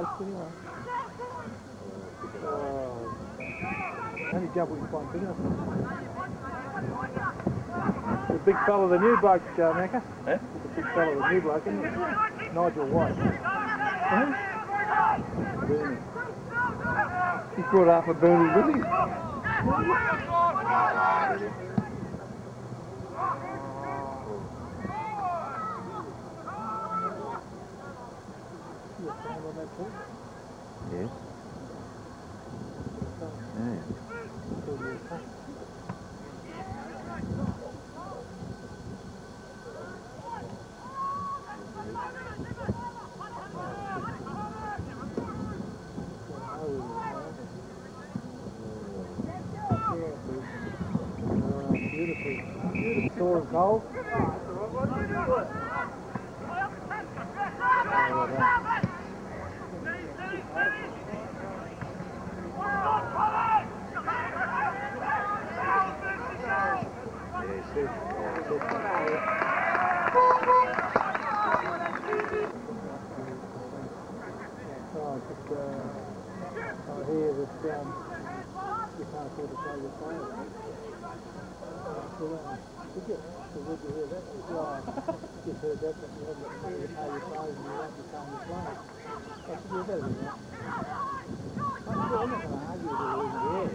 Well, starts anyway. Only double you find, didn't it? The big fella, the new bloke, uh, Macca. Eh? The big fella, the new bloke, isn't it? Nigel White. Bernie. He brought half a Bernie with him. You a fan on that too? Yes. Yeah. Still do a fan. Beautiful. Beautiful. Sore and cold. Oh, just, uh, I hear that, um, you can't afford to pay your players. So, um, did you, so did you hear that? Well, I just heard that, that you haven't got to pay your players and you won't be paying your players. I said, you better than that. I said, I'm not going to argue with you even there.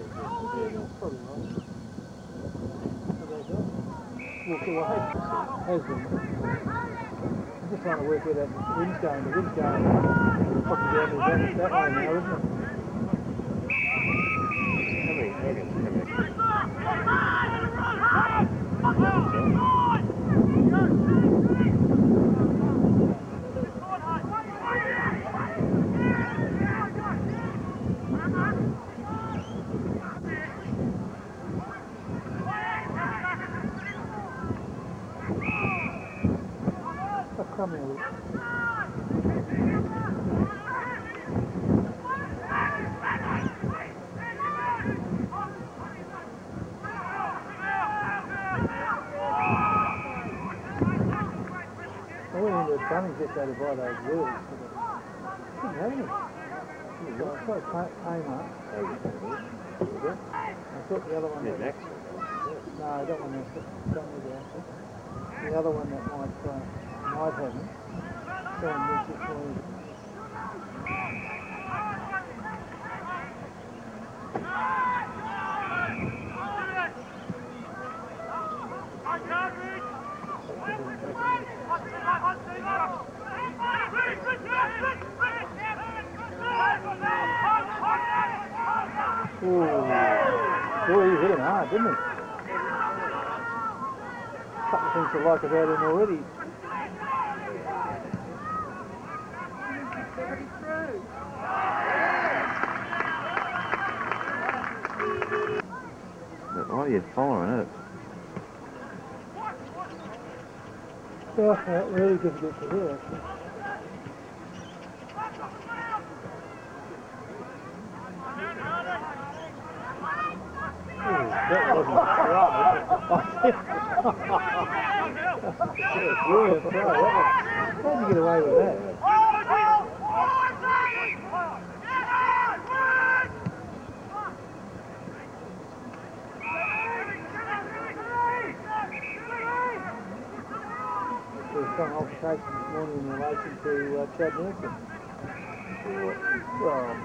Yeah, that's probably right. So they do. Has, been. I'm just trying to work where that wind's going. The wind's going fucking down that, that way now, isn't it? How many seconds? How many? Oh, come here. Luke. I went into Bunnings yesterday to buy those wheels. but I Didn't have any. So I tried K- Kmart. I thought the other one. Yeah, that- next. No, I don't want to. Don't need the answer. The other one that might uh, might have them. Found this this morning. Ooh, boy, he hit him hard, didn't he? Of things to him already. But why are you following it? Oh, really difficult to do, actually. Ooh, that wasn't right. Brilliant throw, that was. How'd you get away with that? There altercation this morning in relation to uh, Chad Nielsen. Well,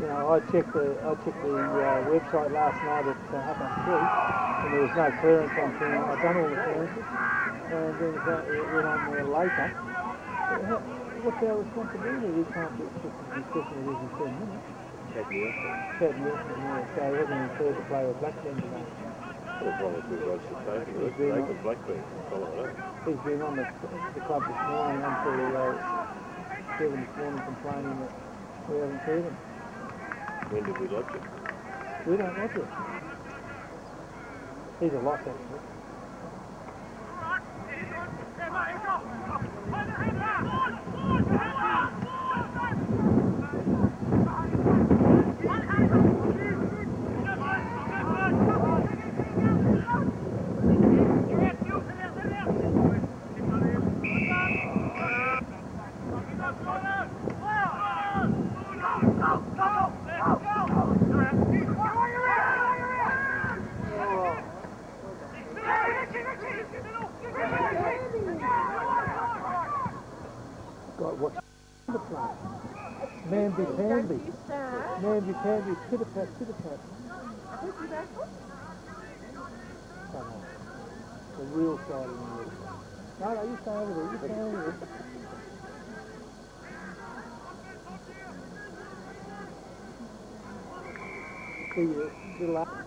you know, I checked the I checked the uh, website last night at uh, half past three, and there was no clearance on thing. I'd done all the clearances, and then it went- on there later. What's our responsibility? We can't as discussion it is in ten minutes. Chad Nielsen. Chad Nielsen, yeah, so he hasn't even cleared to play with Blackburn today. As long as we watch the tape, He's let's been on- the Blackburn. Follow it up. He's been on the, the club this morning until uh, seven this morning complaining that we haven't cleared him. When did we lodge it? We don't watch it. He's a loss actually. Start. Namby Pamby, pitter pat, pitter pat. Who's your back foot? Come on. The real side of the No, no, you stay over there, you stay over there. See you, little up.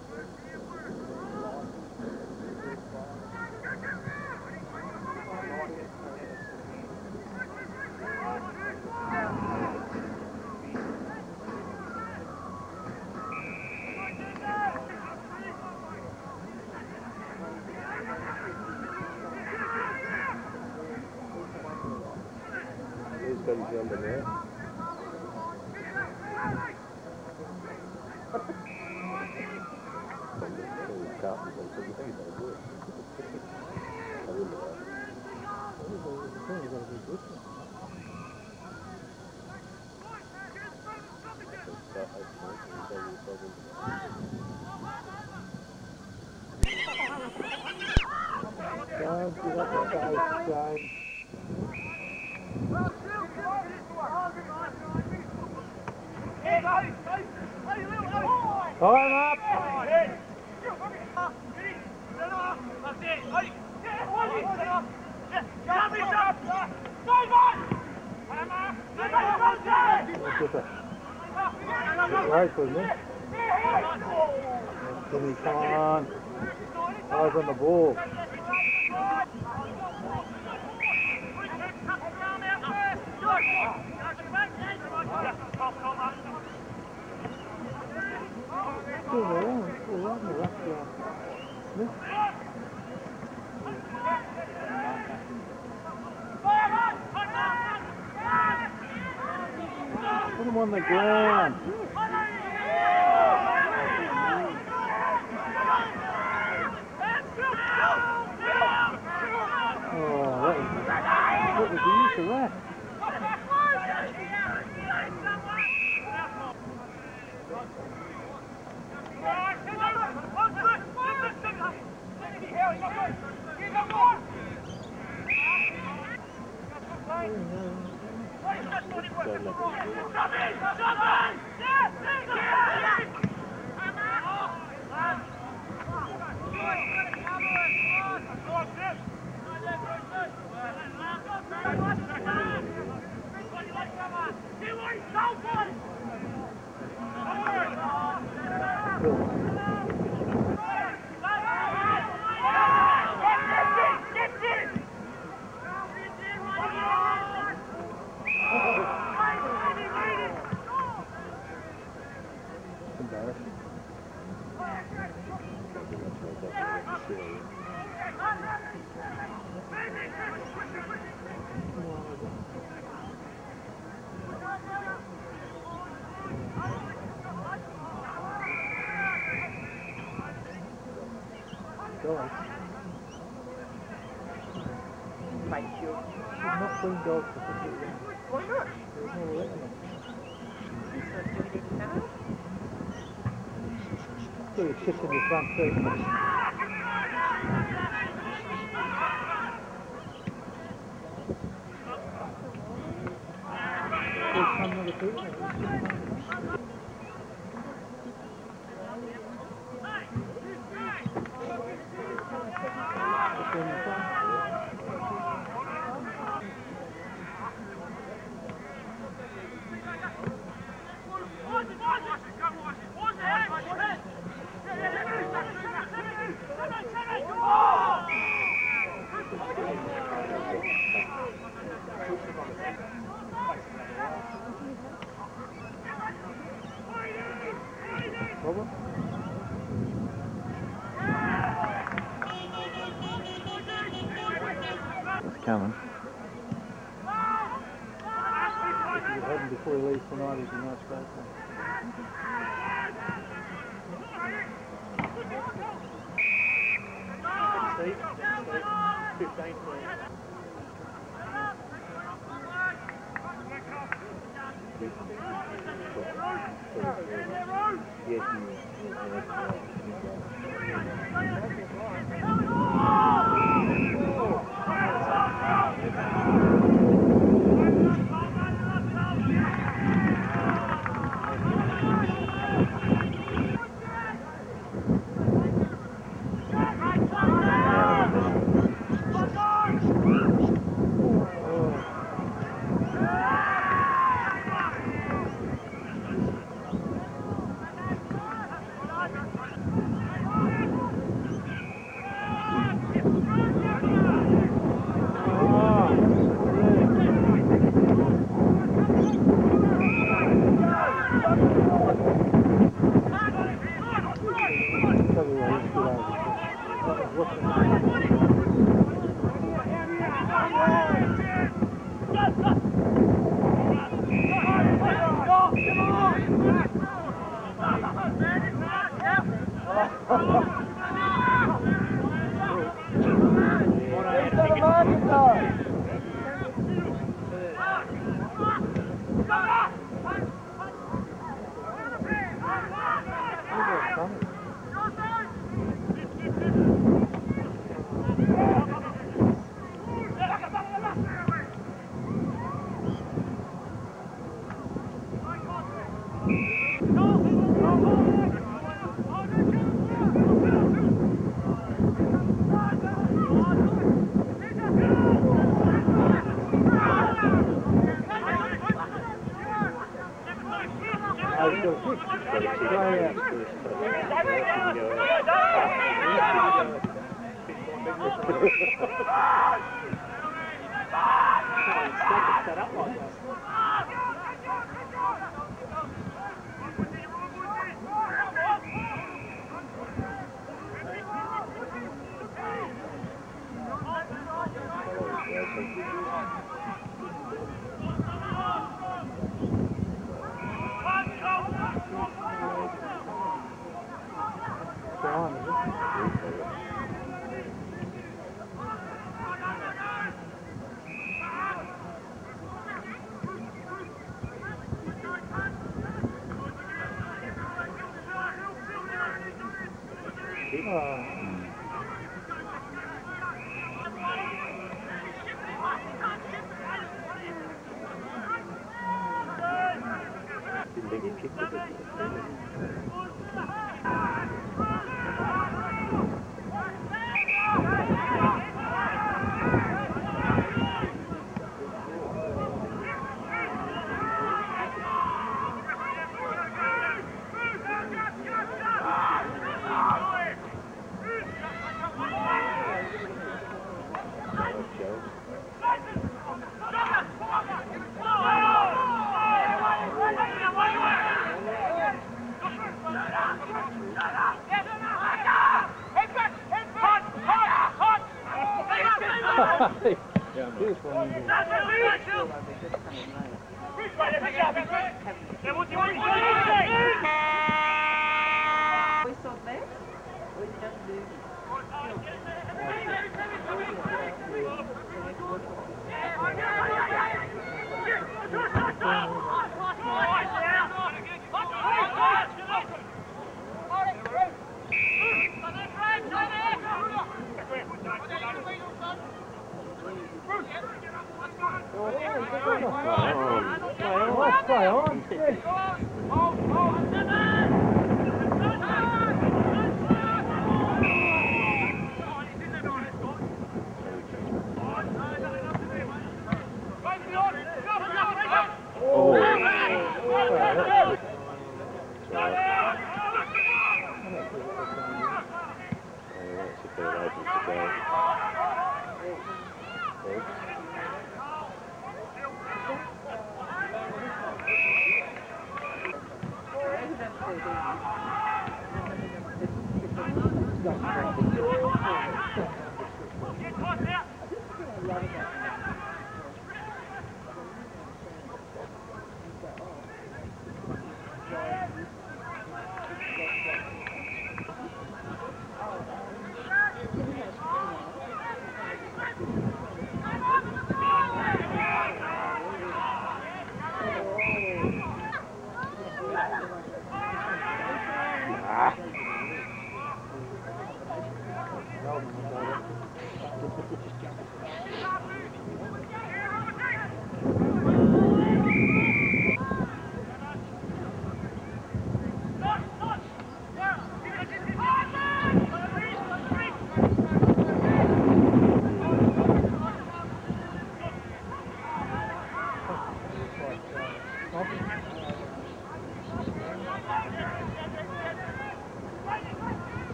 He's got his number now. Don't give up the face, James. Time up! Race, wasn't come on. Eyes on the ball. Still Put him on the ground. Oh, that was, what was the use of that? Dale, dale. Bring dogs to. Why not? There's no them. So he sits in the front seat. There's some Oh, play on. Yes. Oh,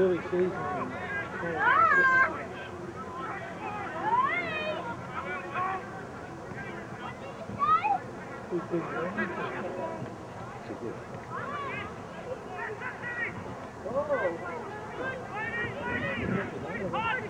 early season. Big man? Yeah,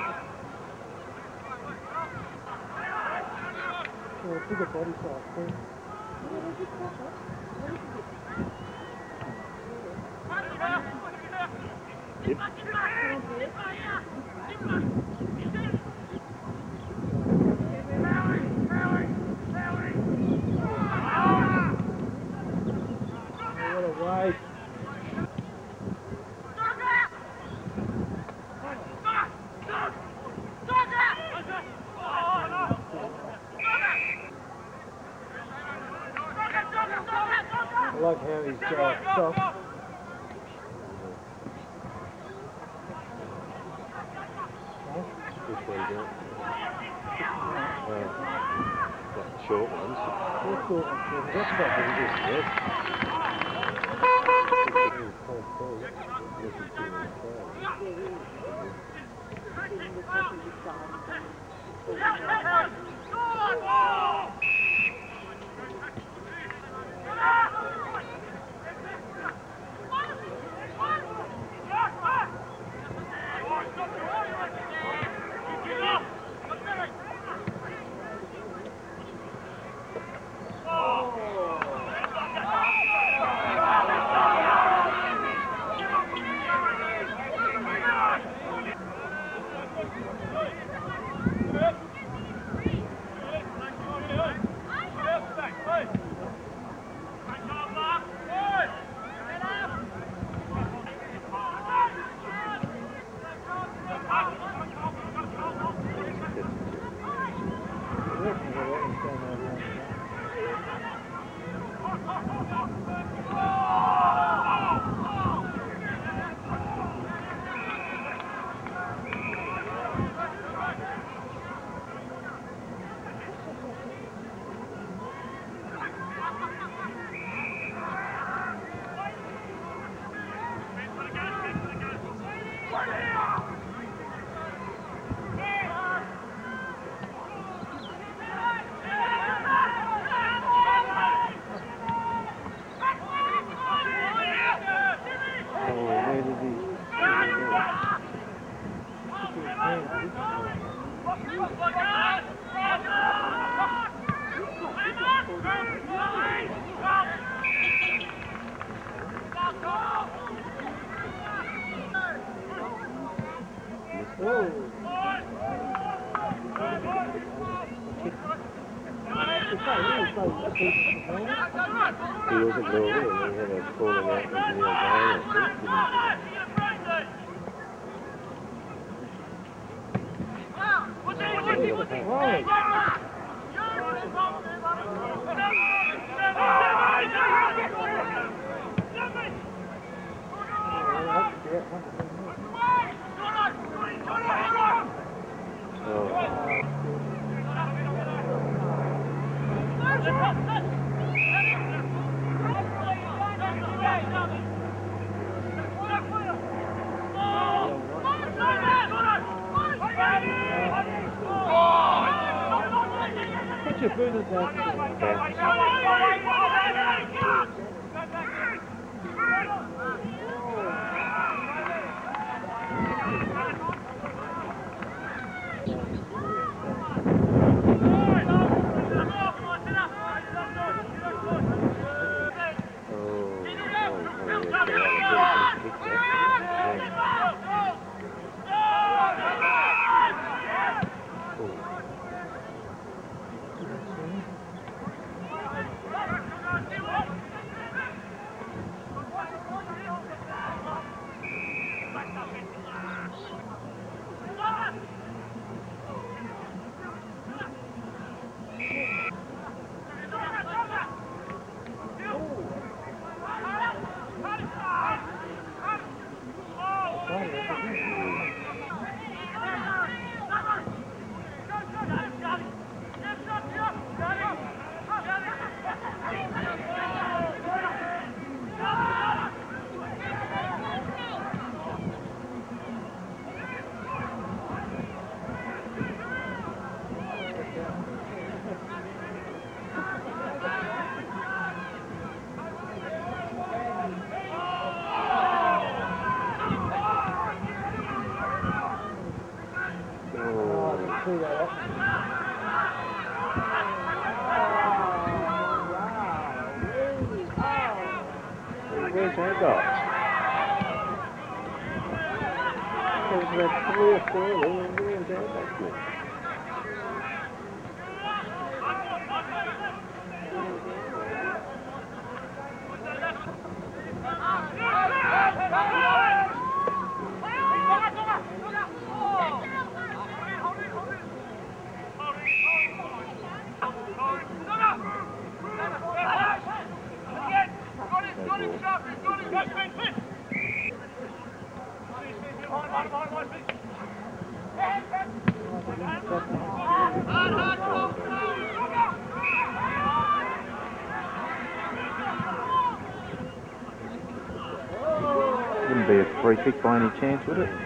free kick by any chance, would it?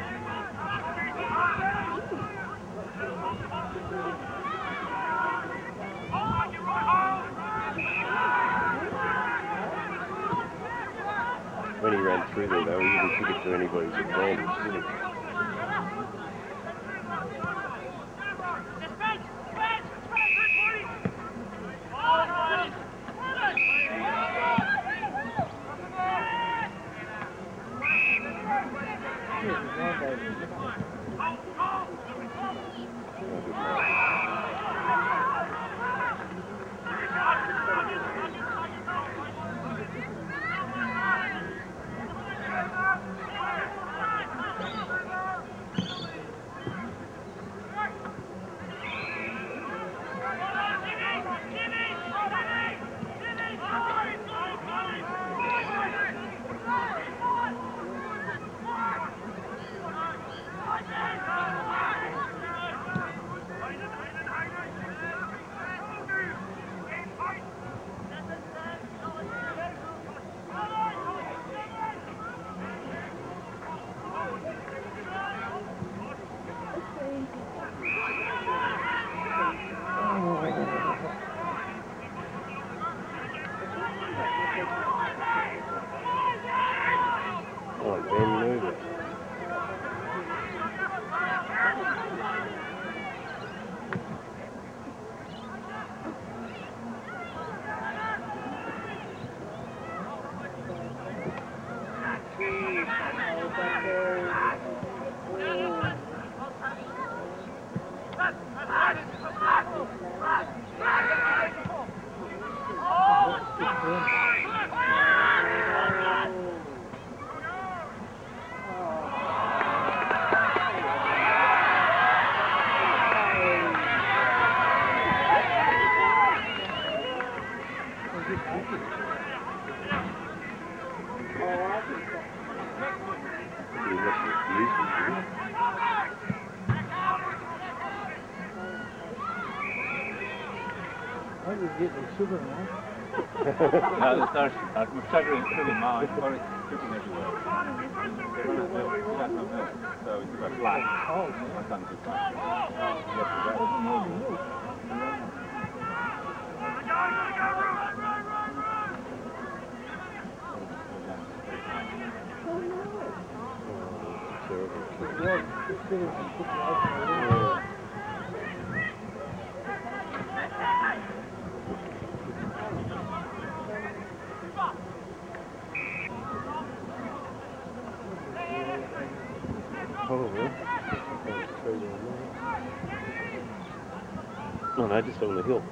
Sugar now. No, there's no, we've sugar in sugar mine, got it dripping everywhere. Out of milk, so it's got flat. Oh, My son's yes, Terrible. yeah, it's Oh, Probably. No, no, just oh, on the hill.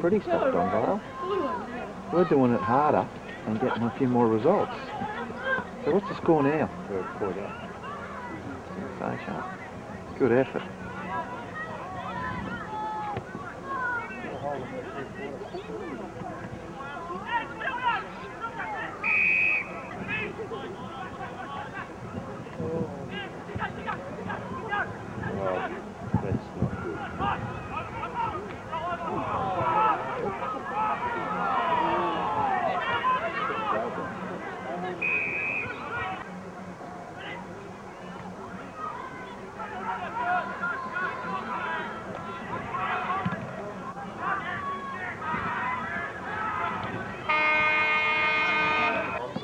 Pretty stuff, Donvale. We're doing it harder and getting a few more results. So what's the score now? We're caught up. Sensation. Good effort. Well, that's not good.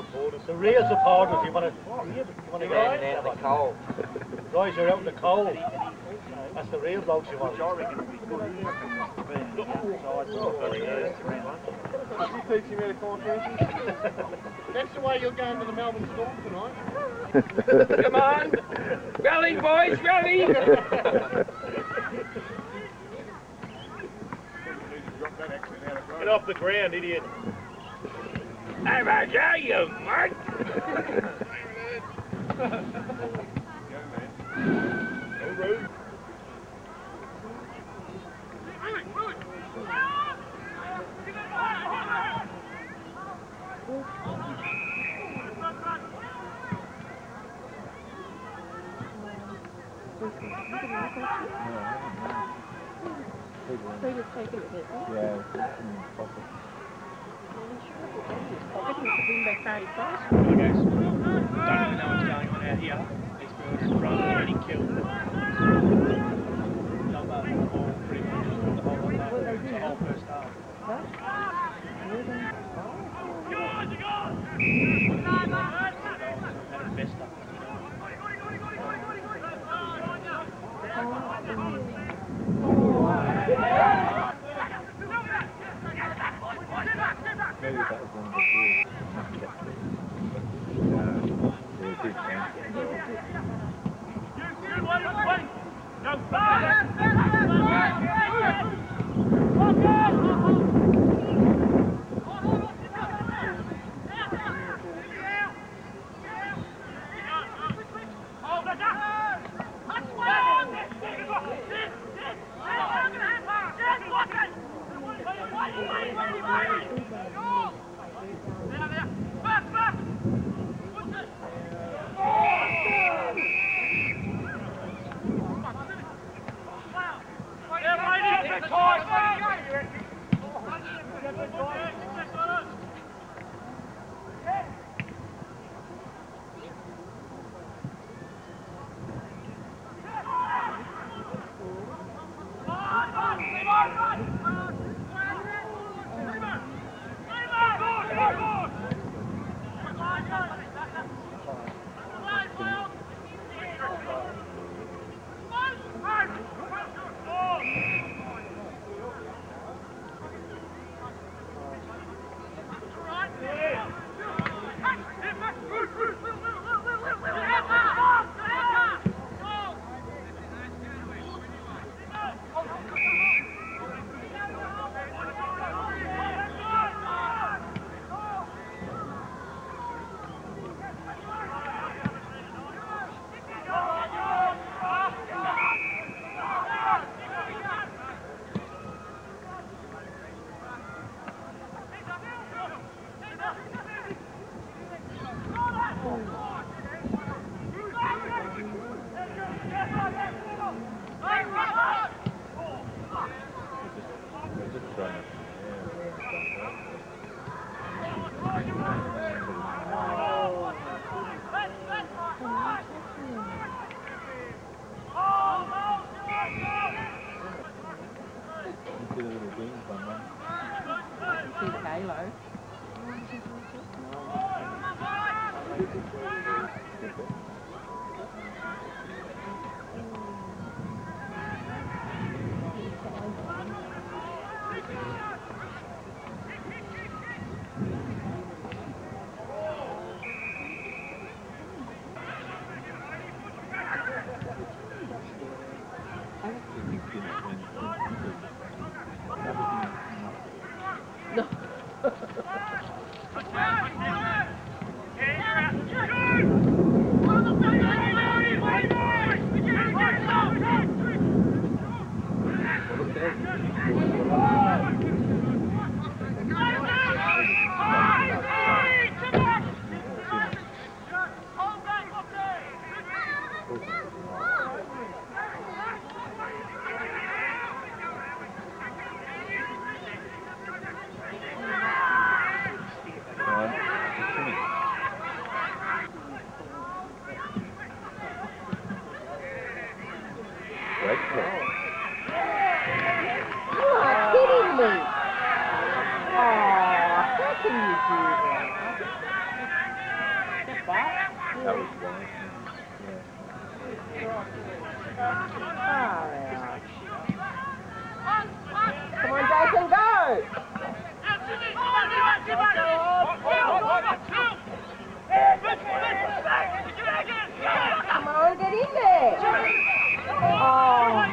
supporters, the real supporters. You want to, you want to get out in the cold. Guys, you're out in the cold. That's the real blokes you want. That's the way you're going to the Melbourne Storm tonight. Come on! Rally, boys, rally! Get off the ground, idiot. How about that, you mutt? They just take it a bit. huh? Yeah. I think it's been back Friday Come on, get in there. Oh.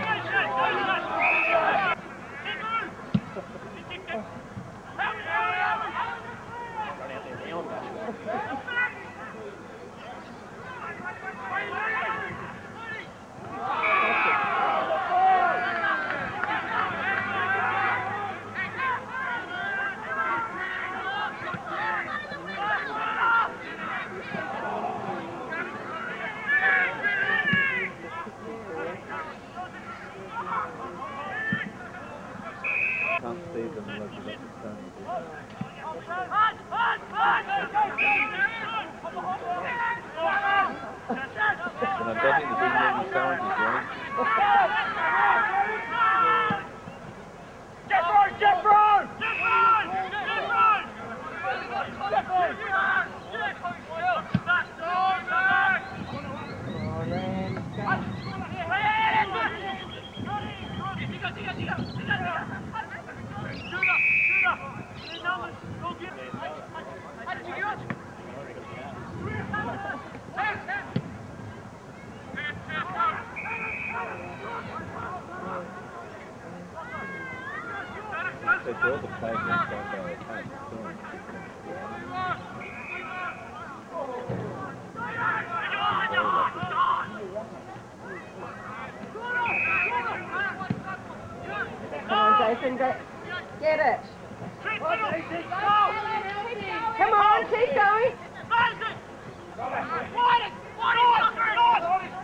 On, Jason, go. Get it. Come on, keep going.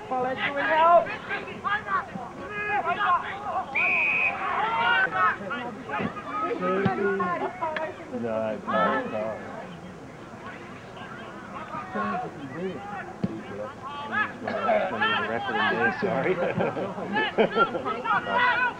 Follow through and help. No, no, no. Sorry.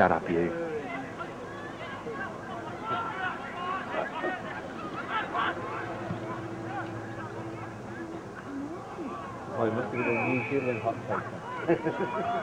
shut up, you. Oh, he must been a New Zealand hot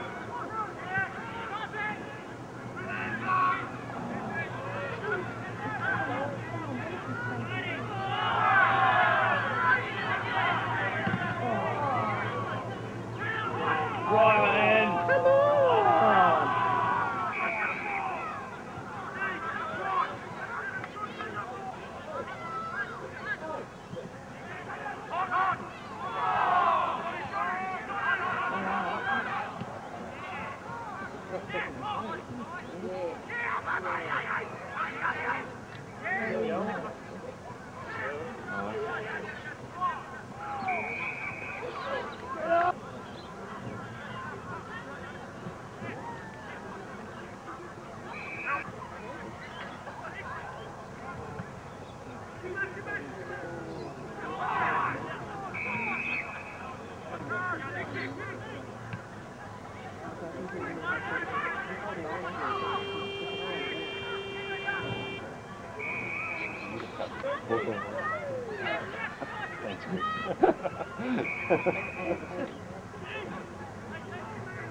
taker.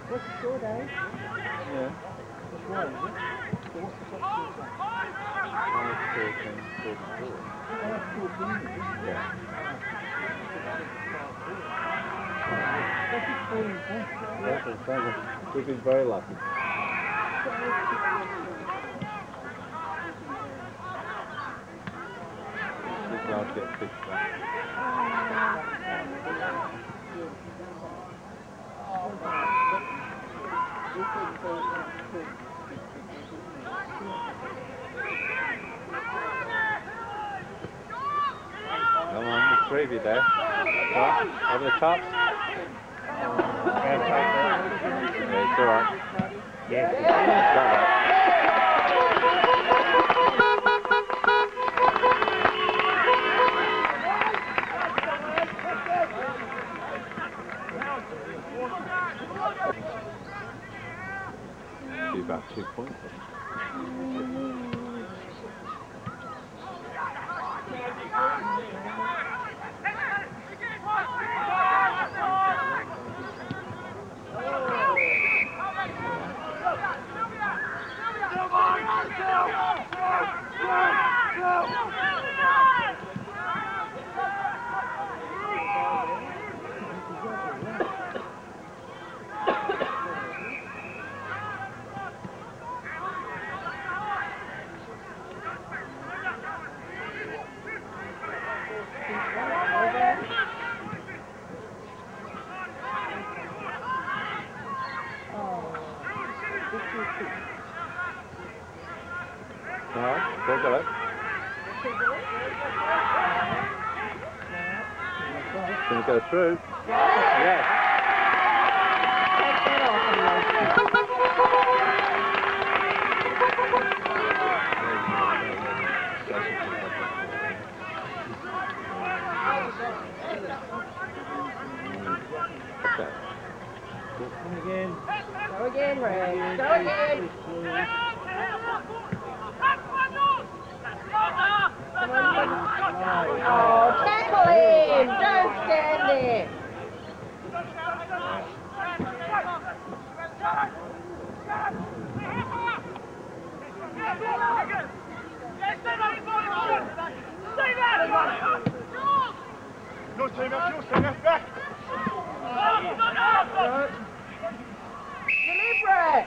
What's the score, Dave? Yeah. It's one, is it? What's the score? Five, fourteen, is it? Yeah. That's just fourteen points. That's what I'm saying. We've been very lucky. This now get fixed up. Come on, there's three of you there. Right, over the tops. Yeah, it's alright. Yes, it's alright. Two points. Alright, go go. Can you go through? Yes. Take that off, Leo. Okay. And again, Go again, Ray. Go again. Oh, tackle him. Don't stand there. Deliberate.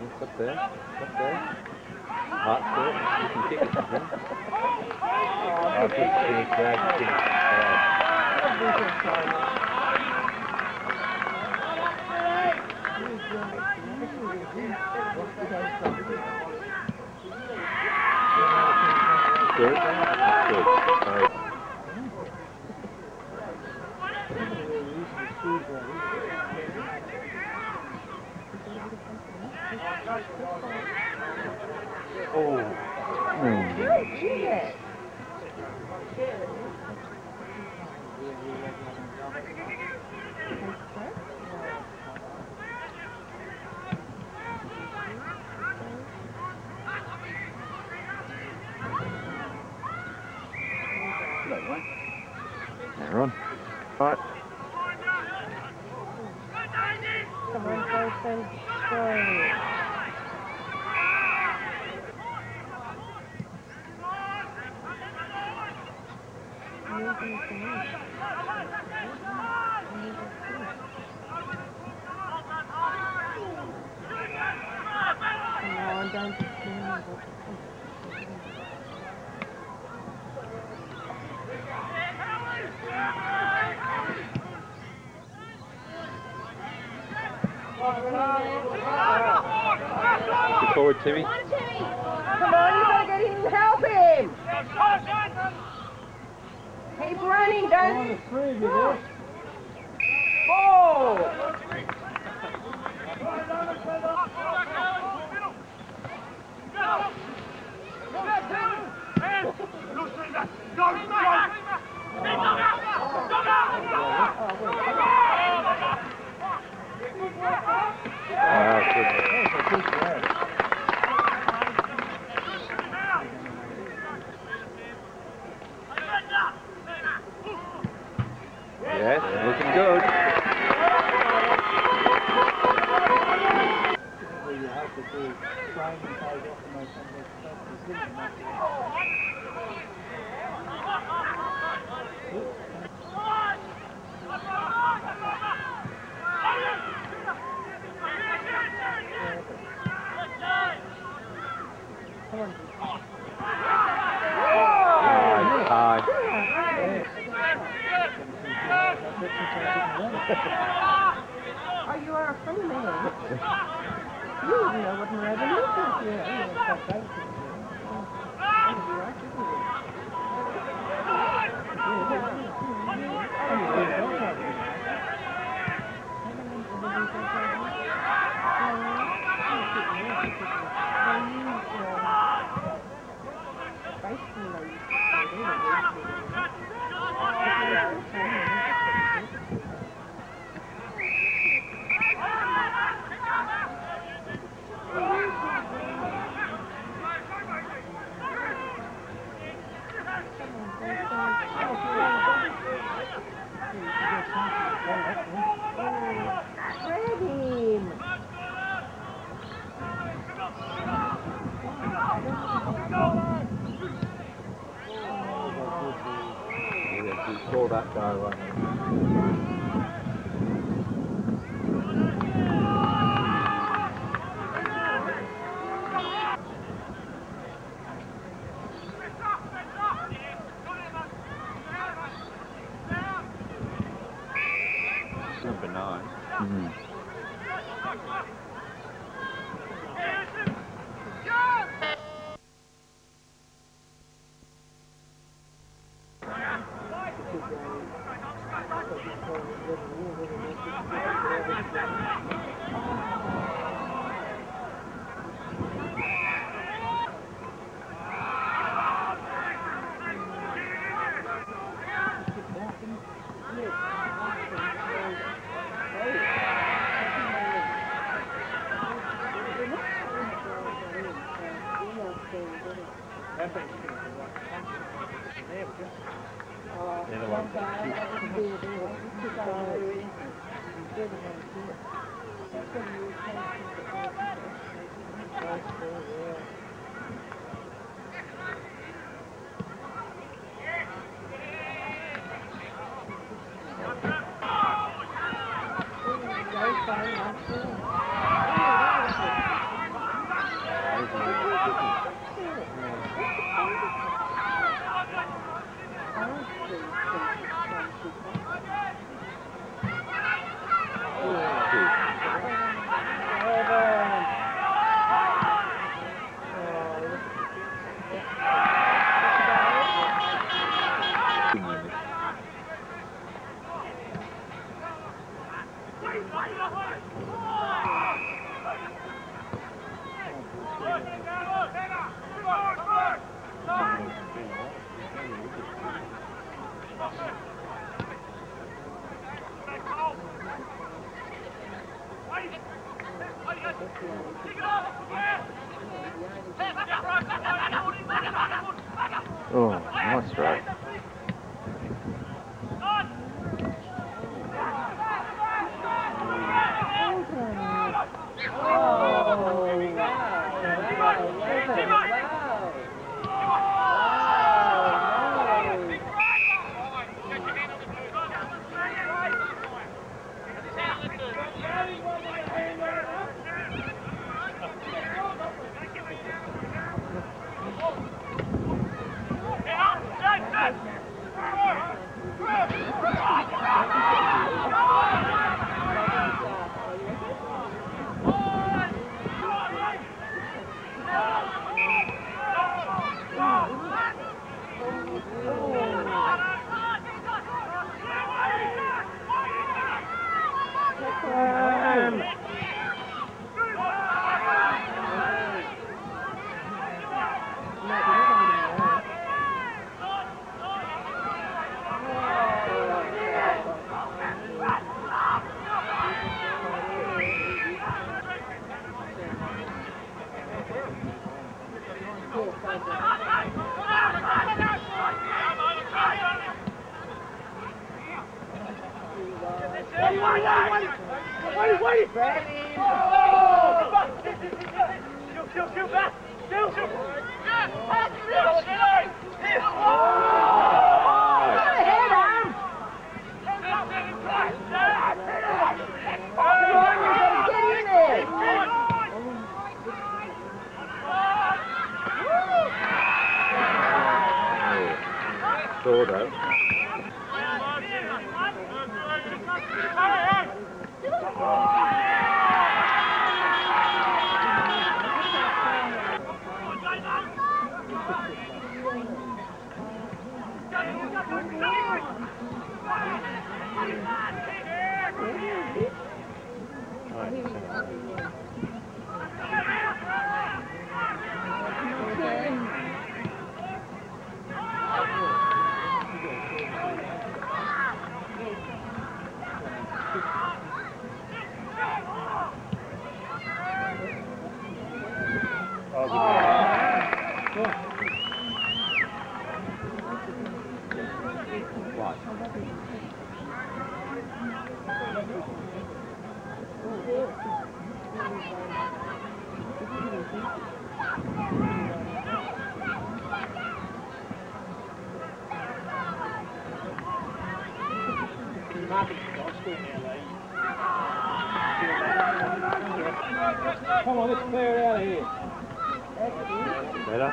What's up there? Up there? That's it. You can kick it, I think. Oh, good kick, great kick. Yeah. Good. Good. Great. Oh. oh Good, yeah. They're on. Right. Come on, boyfriend. Go. Come on, don't be silly. Good forward, Timmy. Come on, you gotta get in and help him. Keep running, don't. the three of you there. Oh! Ah, good. Yes, looking good. You to some of those practice, didn't you? High, high. Oh, you are a funny man. you wouldn't know what an revenue is. Yeah, yeah, that's basic. You're right, isn't it? Grab that guy right. Number nine. Mhm. Oh, Better?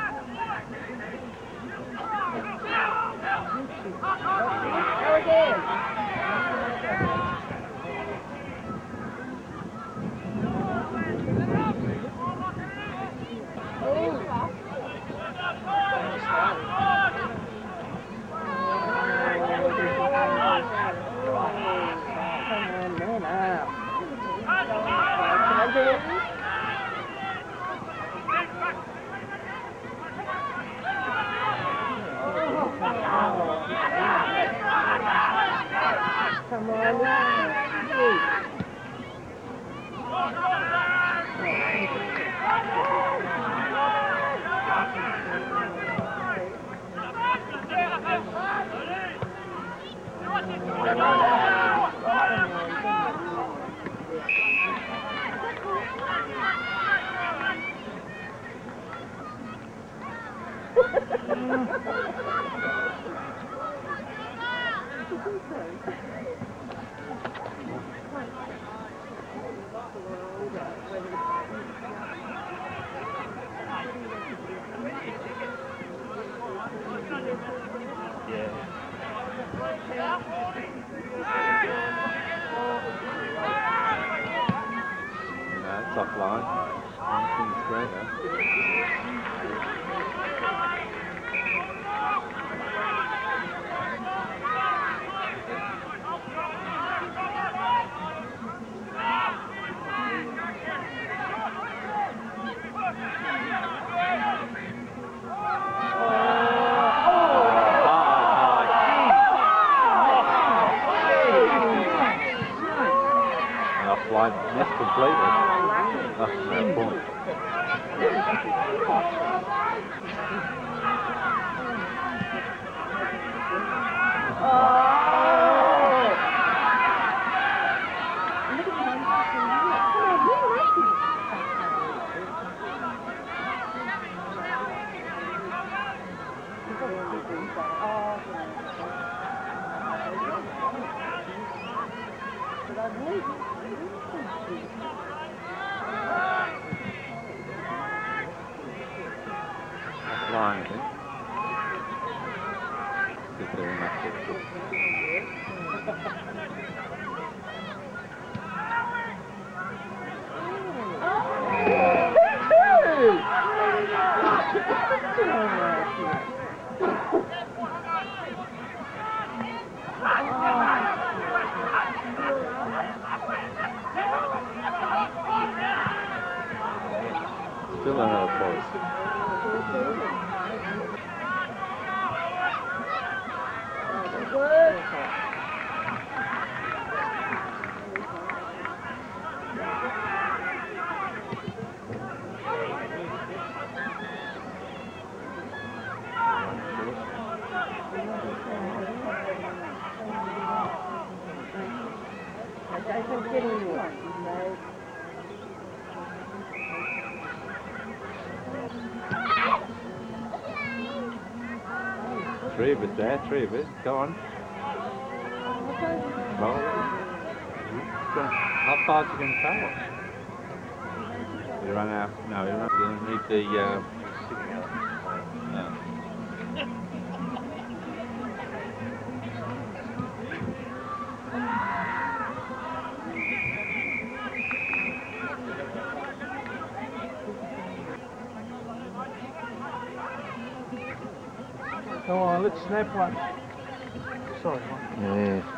Go again. Come on, man up. Come on, let's No, tough line. King's I missed completely. That's no point. That's line, I think. If they're in that picture. Still another place. Three of us there, three of us. Go on. Well, how far do you going to travel? You run out. No, you you need the. Uh, no. Come on, let's snap one. Sorry, Mike. Yeah.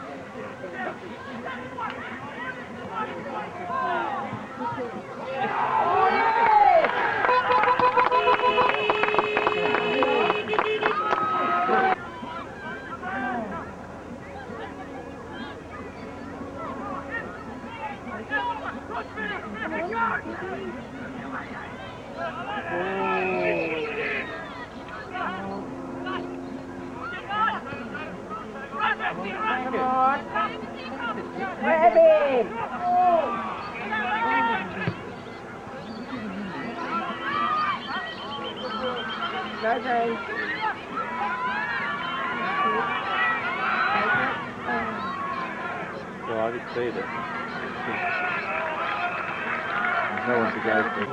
Well, I just see that. There's no one to go to.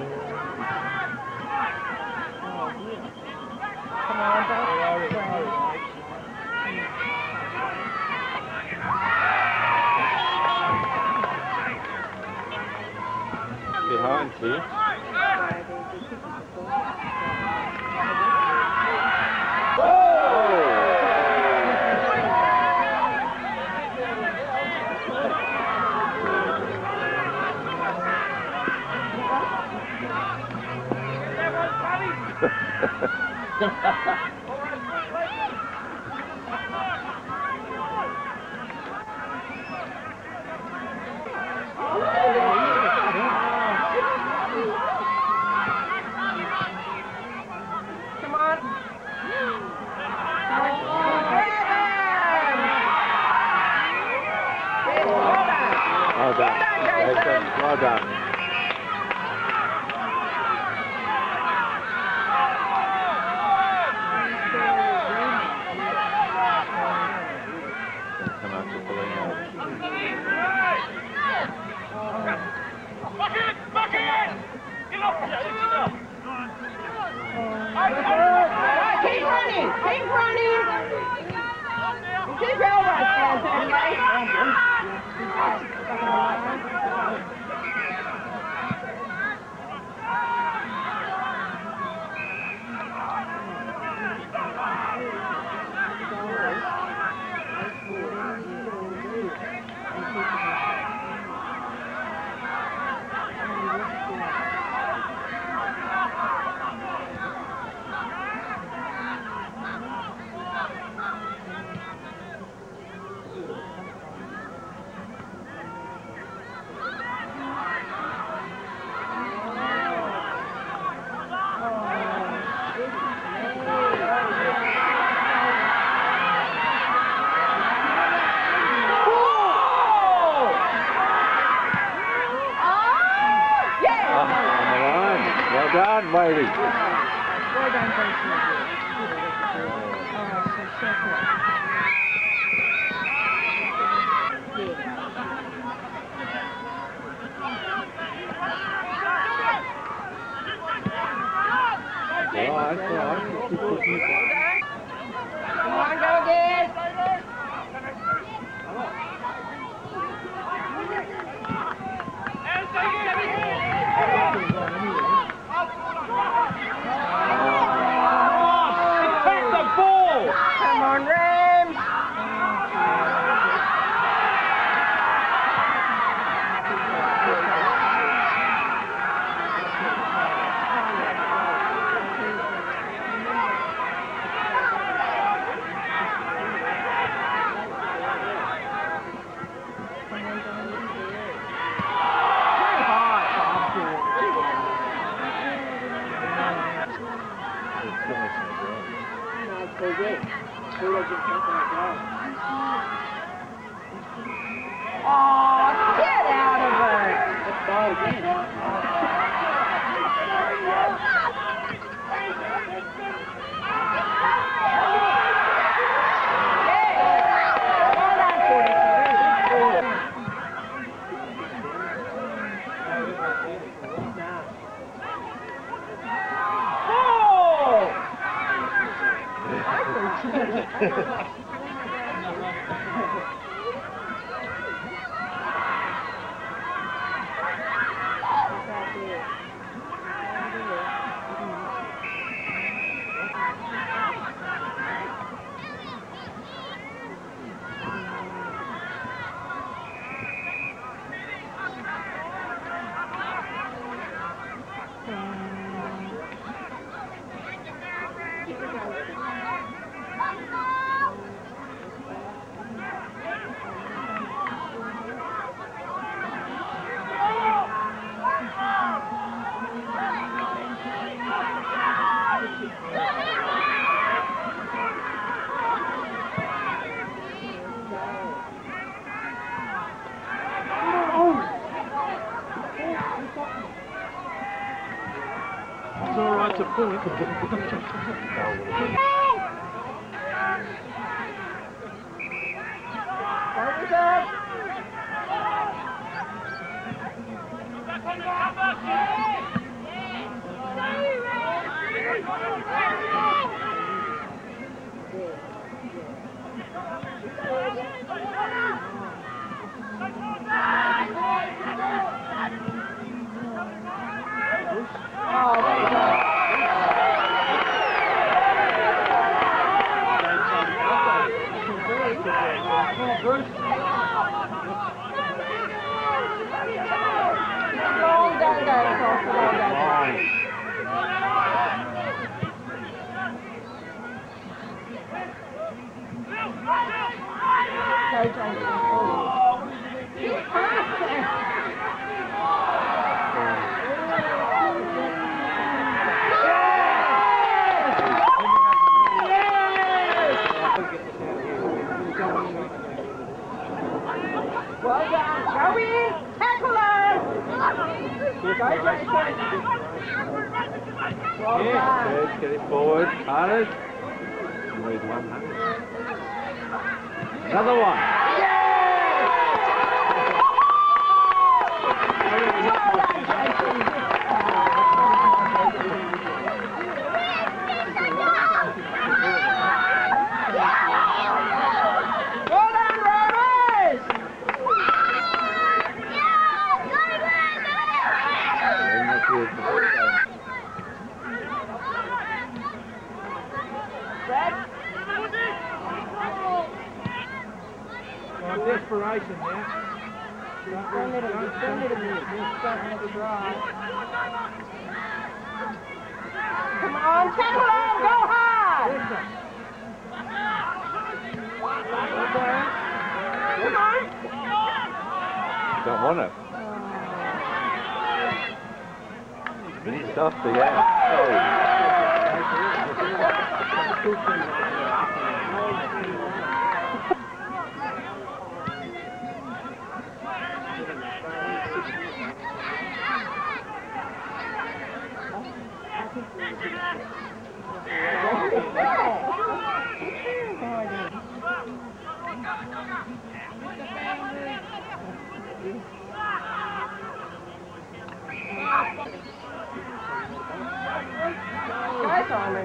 Behind you. Well done. Jason, well done. Come out to pulling out. Keep running! Keep running! Keep your elbows down, done, Jason. Right to pull it. Long done, done, Crawford, long done. Jason, forward. Well done. In. Tackle her. Get it forward. Hard. With one hand. Another one. Well done, Rovers. Very much good. Brad. Oh, desperation now. Just a little, just a little bit. Just starting to. Come on, her. Go hard. Don't want it. It's off the yeah. I Cái trò này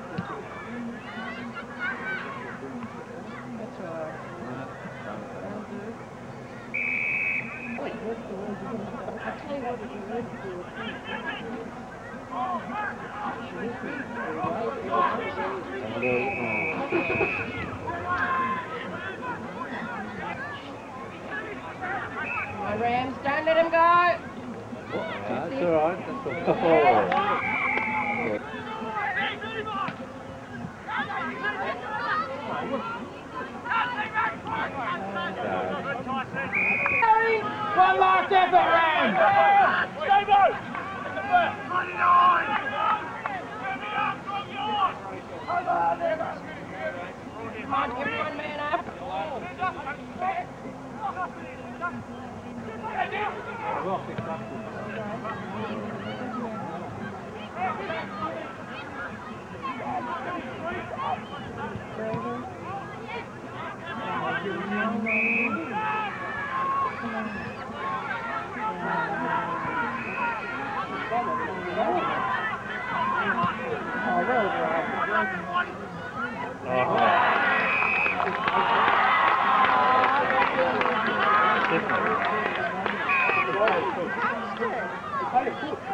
On, Rams, don't let him go. That's all right. That's all One last effort, Rams! Come on, man up. Oh, well Uh-huh. done. Oh,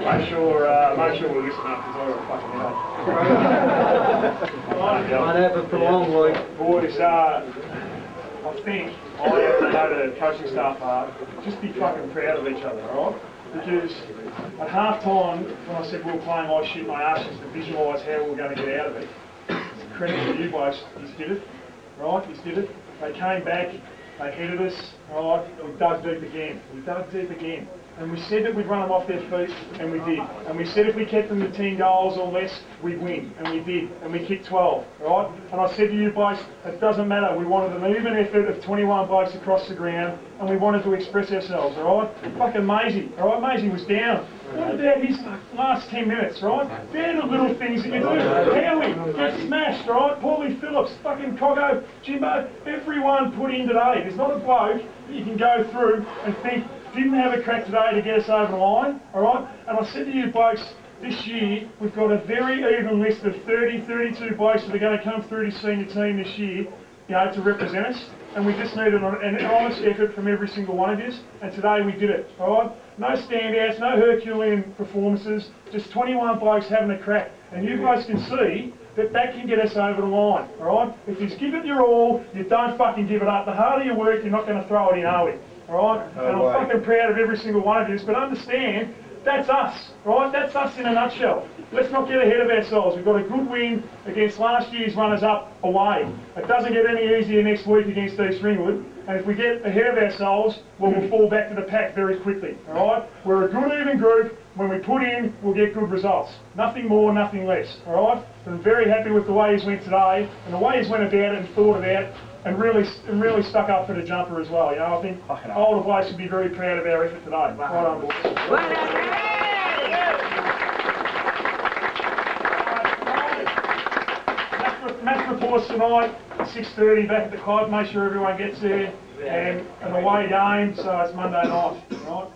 Make sure, uh, make sure we listen up because I got fucking out. Might happen for long, Luke. Boys, uh, I think I have to know the coaching staff are just be fucking proud of each other, alright? Because at half time, when I said we were playing I shit my ass, just to visualise how we were going to get out of it. It's a credit to you blokes, you did it, right? You did it. They came back, they headed us, alright? We dug deep again. We dug deep again. And we said that we'd run them off their feet, and we did. And we said if we kept them to 10 goals or less, we'd win. And we did. And we kicked 12, right? And I said to you boys, it doesn't matter. We wanted an even effort of 21 blokes across the ground, and we wanted to express ourselves, right? Fucking Maisie, right? Maisie was down. What about his last 10 minutes, right? They're the little things that you do. Howie gets smashed, right? Paulie Phillips, fucking Coggo, Jimbo, everyone put in today. There's not a bloke that you can go through and think didn't have a crack today to get us over the line, all right? And I said to you blokes, this year we've got a very even list of 30, 32 blokes that are going to come through to senior team this year, you know, to represent us. And we just needed an, an honest effort from every single one of you, and today we did it, all right? No standouts, no Herculean performances, just 21 blokes having a crack. And you guys can see that that can get us over the line, all right? If you give it your all, you don't fucking give it up. The harder you work, you're not going to throw it in, are we? All right? and I'm fucking proud of every single one of you, but understand, that's us, right? That's us in a nutshell. Let's not get ahead of ourselves. We've got a good win against last year's runners-up away. It doesn't get any easier next week against East Ringwood. And if we get ahead of ourselves, well, we'll fall back to the pack very quickly, all right? We're a good even group. When we put in, we'll get good results. Nothing more, nothing less, all right? But I'm very happy with the way he's went today and the way he's went about it and thought about it and really, and really stuck up for the jumper as well. You know, I think older blokes should be very proud of our effort today. Well done, boys. Match- Match reports tonight, 6.30 back at the club, make sure everyone gets there. And an away game, so it's Monday night, right?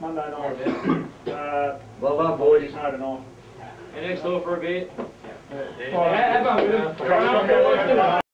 Monday night. Uh, Well done, boys. no tonight. And next door for a bit. Right. Have a-